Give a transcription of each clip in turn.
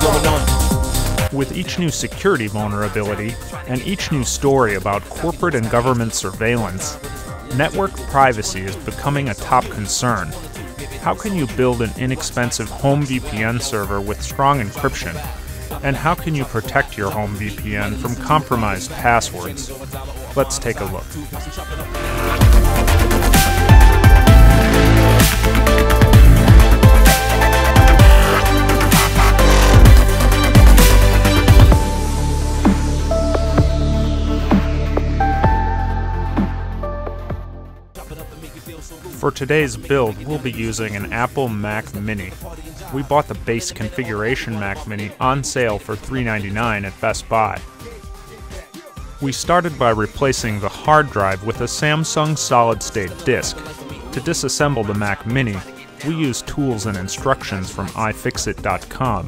What's going on? With each new security vulnerability and each new story about corporate and government surveillance, network privacy is becoming a top concern. How can you build an inexpensive home VPN server with strong encryption? And how can you protect your home VPN from compromised passwords? Let's take a look. For today's build, we'll be using an Apple Mac Mini. We bought the base configuration Mac Mini on sale for 399 at Best Buy. We started by replacing the hard drive with a Samsung solid state disk. To disassemble the Mac Mini, we used tools and instructions from iFixit.com.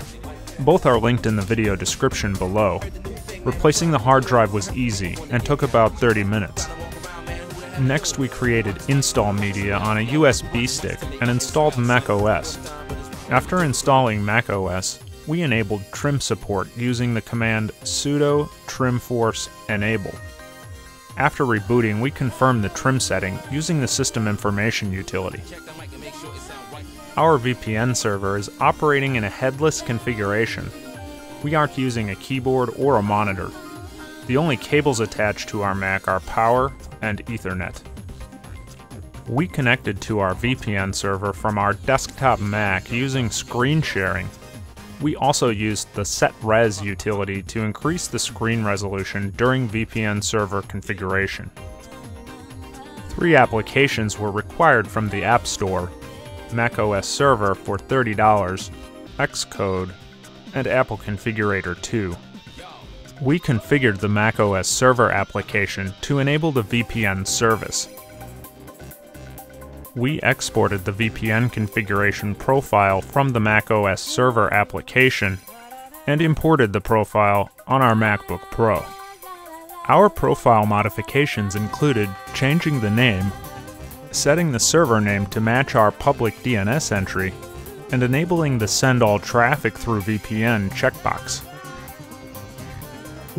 Both are linked in the video description below. Replacing the hard drive was easy and took about 30 minutes. Next, we created install media on a USB stick and installed macOS. After installing macOS, we enabled trim support using the command sudo trimforce enable. After rebooting, we confirmed the trim setting using the system information utility. Our VPN server is operating in a headless configuration. We aren't using a keyboard or a monitor. The only cables attached to our Mac are power and Ethernet. We connected to our VPN server from our desktop Mac using screen sharing. We also used the SetRes utility to increase the screen resolution during VPN server configuration. Three applications were required from the App Store macOS Server for $30, Xcode, and Apple Configurator 2 we configured the macOS Server application to enable the VPN service. We exported the VPN configuration profile from the macOS Server application and imported the profile on our MacBook Pro. Our profile modifications included changing the name, setting the server name to match our public DNS entry, and enabling the Send All Traffic Through VPN checkbox.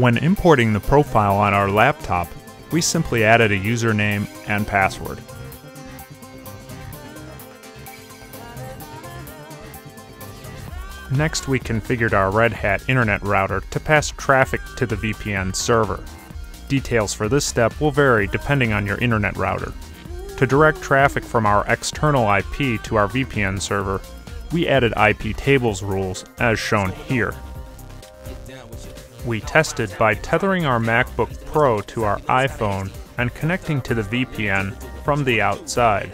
When importing the profile on our laptop, we simply added a username and password. Next, we configured our Red Hat Internet router to pass traffic to the VPN server. Details for this step will vary depending on your internet router. To direct traffic from our external IP to our VPN server, we added IP tables rules as shown here. We tested by tethering our MacBook Pro to our iPhone and connecting to the VPN from the outside.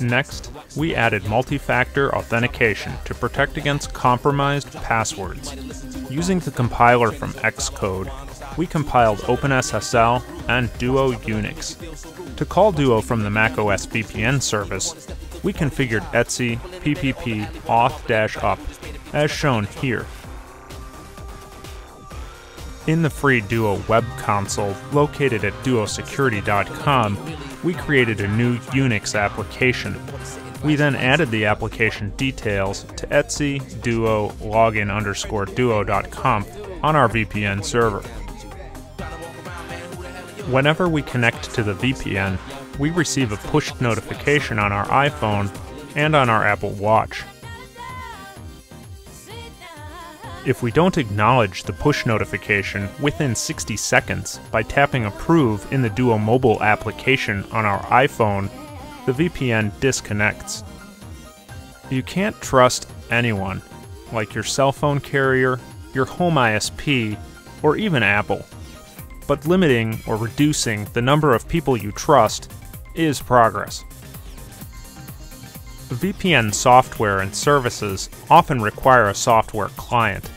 Next, we added multi-factor authentication to protect against compromised passwords. Using the compiler from Xcode, we compiled OpenSSL and Duo Unix. To call Duo from the macOS VPN service, we configured etc ppp auth-up as shown here. In the free Duo web console located at duosecurity.com, we created a new Unix application. We then added the application details to etc Duo login underscore duo.conf on our VPN server. Whenever we connect to the VPN, we receive a push notification on our iPhone and on our Apple Watch. If we don't acknowledge the push notification within 60 seconds by tapping Approve in the Duo mobile application on our iPhone, the VPN disconnects. You can't trust anyone, like your cell phone carrier, your home ISP, or even Apple. But limiting or reducing the number of people you trust is progress. VPN software and services often require a software client.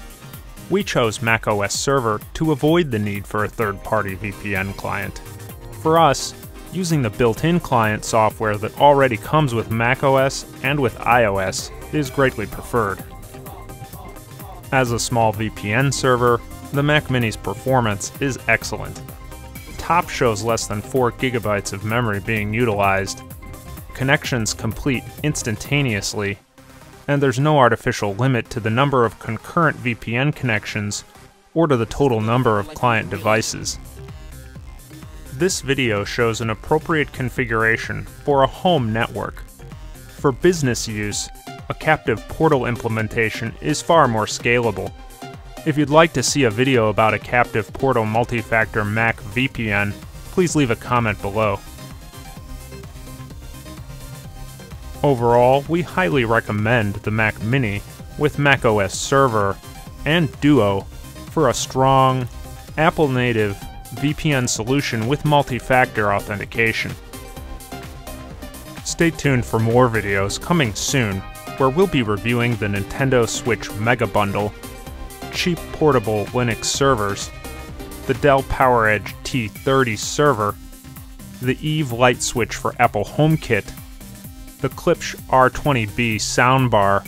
We chose macOS Server to avoid the need for a third party VPN client. For us, using the built in client software that already comes with macOS and with iOS is greatly preferred. As a small VPN server, the Mac Mini's performance is excellent. Top shows less than 4 gigabytes of memory being utilized, connections complete instantaneously, and there's no artificial limit to the number of concurrent VPN connections or to the total number of client devices. This video shows an appropriate configuration for a home network. For business use, a captive portal implementation is far more scalable. If you'd like to see a video about a captive portal multi-factor Mac VPN, please leave a comment below. Overall, we highly recommend the Mac Mini with macOS Server and Duo for a strong, Apple native VPN solution with multi-factor authentication. Stay tuned for more videos coming soon, where we'll be reviewing the Nintendo Switch Mega Bundle, cheap portable Linux servers, the Dell PowerEdge T30 server, the Eve light switch for Apple HomeKit, the Klipsch R20B soundbar,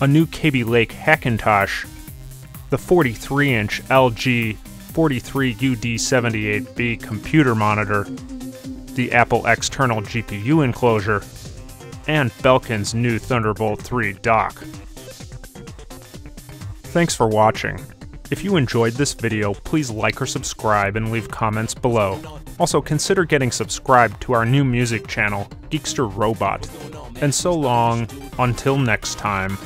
a new Kaby Lake Hackintosh, the 43 inch LG 43UD78B computer monitor, the Apple external GPU enclosure, and Belkin's new Thunderbolt 3 dock. Thanks for watching. If you enjoyed this video, please like or subscribe and leave comments below. Also, consider getting subscribed to our new music channel, Geekster Robot. And so long, until next time.